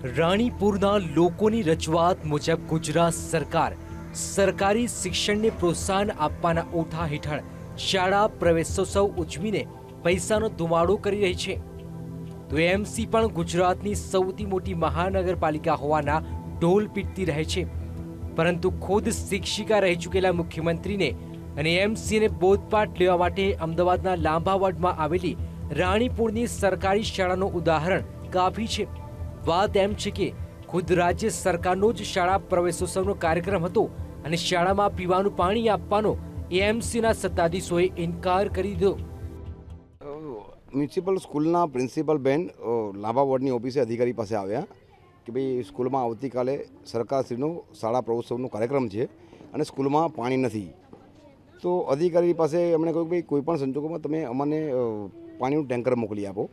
રાણીપુરના લોકોની રજૂઆત મુજબ ગુજરાત સરકાર સરકારી શિક્ષણને પ્રોત્સાહન આપવાના ઓઠા હેઠળ શાળા પ્રવેશોત્સવ ઉજવીને પૈસાનો ધુમાડો કરી રહી છે. તો એમસી પણ ગુજરાતની સૌથી મોટી મહાનગરપાલિકા હોવાના ઢોલ પીટતી રહે છે. પરંતુ ખુદ શિક્ષિકા રહી ચૂકેલા મુખ્યમંત્રીને અને એમસીને બોધપાઠ લેવા માટે અમદાવાદના લાંબા વોર્ડમાં આવેલી રાણીપુરની સરકારી શાળાનું ઉદાહરણ કાફી છે. વાત એમ છે કે ખુદ રાજ્ય સરકારનો જ શાળા પ્રવેશોત્સવનો કાર્યક્રમ હતો અને શાળામાં પીવાનું પાણી આપવાનો એએમસીના સત્તાધીશોએ ઇનકાર કરી દીધો. મ્યુનિસિપલ સ્કૂલના પ્રિન્સિપલ બેન લાંબા વોર્ડની ઓફિસે અધિકારી પાસે આવ્યા કે ભાઈ સ્કૂલમાં આવતીકાલે સરકારશ્રીનો શાળા પ્રવોત્સવનો કાર્યક્રમ છે અને સ્કૂલમાં પાણી નથી. તો અધિકારી પાસે એમણે કહ્યું કે ભાઈ કોઈ પણ સંજોગોમાં તમે અમને પાણીનું ટેન્કર મોકલી આપો.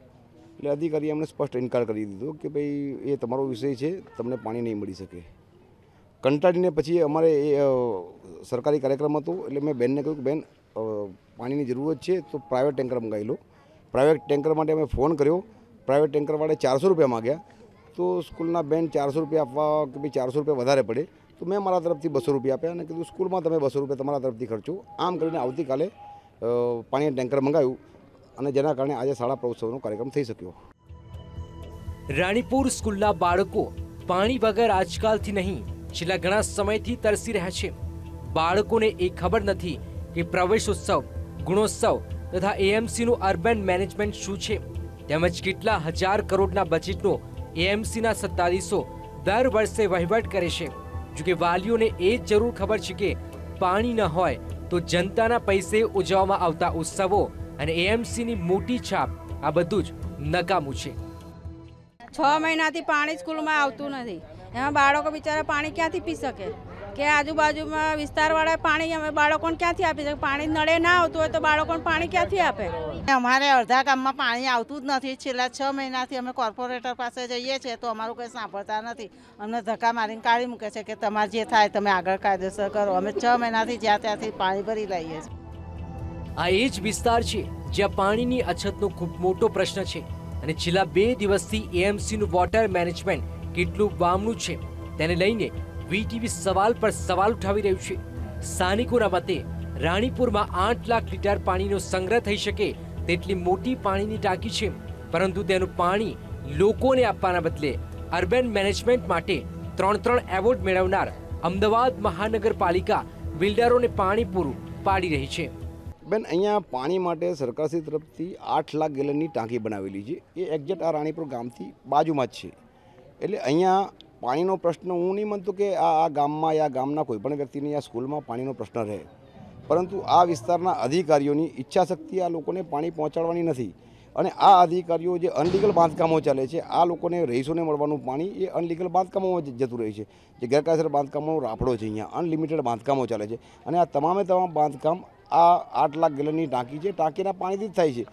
એટલે અધિકારીએ એમને સ્પષ્ટ ઇનકાર કરી દીધો કે ભાઈ, એ તમારો વિષય છે, તમને પાણી નહીં મળી શકે. કંટાળીને પછી અમારે એ સરકારી કાર્યક્રમ હતો, એટલે મેં બેનને કહ્યું કે બેન પાણીની જરૂરત છે, તો પ્રાઇવેટ ટેન્કર મંગાવી લો. પ્રાઇવેટ ટેન્કર માટે અમે ફોન કર્યો. પ્રાઇવેટ ટેન્કરવાળે ચારસો રૂપિયા માગ્યા. તો સ્કૂલના બેન ચારસો રૂપિયા આપવા કે ભાઈ ચારસો રૂપિયા વધારે પડે, તો મેં મારા તરફથી બસો રૂપિયા આપ્યા અને કીધું સ્કૂલમાં તમે બસો રૂપિયા તમારા તરફથી ખર્ચો. આમ કરીને આવતીકાલે પાણીનું ટેન્કર મંગાવ્યું. અને જેના કારણે આજે શાળા પ્રવોત્સવનો કાર્યક્રમ થઈ શક્યો. રાણીપુર સ્કૂલના બાળકો પાણી વગર આજકાલથી નહીં, છેલ્લા ઘણા સમયથી તરસી રહ્યા છે. બાળકોને એ ખબર નથી કે પ્રવેશોત્સવ, ગુણોત્સવ તથા એએમસીનું અર્બન મેનેજમેન્ટ શું છે? તેમજ કેટલા હજાર કરોડના બજેટનો એએમસીના સત્તાધીશો દર વર્ષે વહીવટ કરે છે. જોકે વાલીઓને એ જરૂર ખબર છે કે પાણી ન હોય તો જનતાના પૈસે ઉજવવામાં આવતા ઉત્સવો અને એએમસીની મોટી છાપ આ બધું જ નકામું છે. છ મહિનાથી પાણી સ્કૂલમાં આવતું નથી. એમાં બાળકો બિચારા પાણી ક્યાંથી પી શકે? કે આજુબાજુમાં વિસ્તારવાળા પાણી અમે બાળકોને ક્યાંથી આપી શકે પાણી નળે ના આવતું હોય તો બાળકોને પાણી ક્યાંથી આપે? અમારે અડધા ગામમાં પાણી આવતું જ નથી. છેલ્લા છ મહિનાથી અમે કોર્પોરેટર પાસે જઈએ છીએ તો અમારું કંઈ સાંભળતા નથી. અમને ધક્કા મારીને કાઢી મૂકે છે કે તમારે જે થાય તમે આગળ કાયદેસર કરો. અમે છ મહિનાથી જ્યાં ત્યાંથી પાણી ભરી લઈએ છીએ. આ એ જ વિસ્તાર છે જ્યાં પાણીની અછતનો ખૂબ મોટો પ્રશ્ન છે અને છેલ્લા બે દિવસથી એએમસીનું વોટર મેનેજમેન્ટ કેટલું વામનું છે તેને લઈને વીટીવી સવાલ પર સવાલ ઉઠાવી રહ્યું છે. સ્થાનિકોના મતે રાણીપુરમાં આઠ લાખ લીટર પાણીનો સંગ્રહ થઈ શકે તેટલી મોટી પાણીની ટાંકી છે, પરંતુ તેનું પાણી લોકોને આપવાના બદલે અર્બન મેનેજમેન્ટ માટે ત્રણ ત્રણ એવોર્ડ મેળવનાર અમદાવાદ મહાનગરપાલિકા બિલ્ડરોને પાણી પૂરું પાડી રહી છે. બેન, અહીંયા પાણી માટે સરકારશ્રી તરફથી આઠ લાખ ગેલનની ટાંકી બનાવેલી છે. એ એક્ઝેક્ટ આ રાણીપુર ગામથી બાજુમાં જ છે. એટલે અહીંયા પાણીનો પ્રશ્ન, હું નહીં માનતો કે આ આ ગામમાં યા ગામના કોઈ પણ વ્યક્તિની આ સ્કૂલમાં પાણીનો પ્રશ્ન રહે. પરંતુ આ વિસ્તારના અધિકારીઓની ઈચ્છા શક્તિ આ લોકોને પાણી પહોંચાડવાની નથી. અને આ અધિકારીઓ જે અનલીગલ બાંધકામો ચાલે છે, આ લોકોને રહીશોને મળવાનું પાણી એ અનલીગલ બાંધકામોમાં જ જતું રહે છે. જે ગેરકાયદેસર બાંધકામોનો રાફડો છે અહીંયા, અનલિમિટેડ બાંધકામો ચાલે છે. અને આ તમામે તમામ બાંધકામ આ આઠ લાખ ગેલનની ટાંકી છે. ટાંકીના પાણીથી જ થાય છે.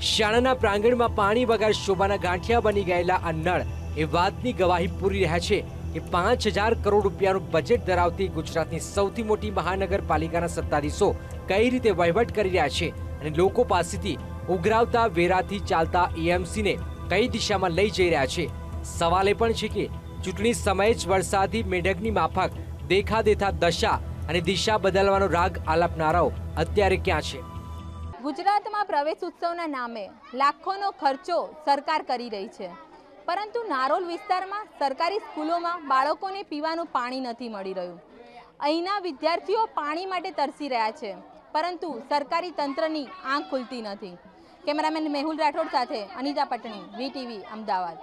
શાળાના પ્રાંગણમાં પાણી વગર શોભાના ગાંઠિયા બની ગયેલા આ નળ એ વાતની ગવાહી પૂરી રહ્યા છે કે પાંચ હજાર કરોડ રૂપિયાનું બજેટ ધરાવતી ગુજરાતની સૌથી મોટી મહાનગરપાલિકાના સત્તાધીશો કઈ રીતે વહીવટ કરી રહ્યા છે અને લોકો પાસેથી ઉઘરાવતા વેરાથી ચાલતા એએમસીને કઈ દિશામાં લઈ જઈ રહ્યા છે? સવાલ એ પણ છે કે ચૂંટણી સમયે જ વરસાદી મેઢકની માફક દેખાદેખા દશા અને દિશા બદલવાનો રાગ આલાપનારાઓ અત્યારે ક્યાં છે? ગુજરાતમાં પ્રવેશ ઉત્સવના નામે લાખોનો ખર્ચો સરકાર કરી રહી છે. પરંતુ નારોલ વિસ્તારમાં સરકારી સ્કૂલોમાં બાળકોને પીવાનું પાણી નથી મળી રહ્યું. અહીંના વિદ્યાર્થીઓ પાણી માટે તરસી રહ્યા છે, પરંતુ સરકારી તંત્રની આંખ ખુલતી નથી. કેમેરામેન મેહુલ રાઠોડ સાથે અનિતા પટણી, વીટીવી, અમદાવાદ.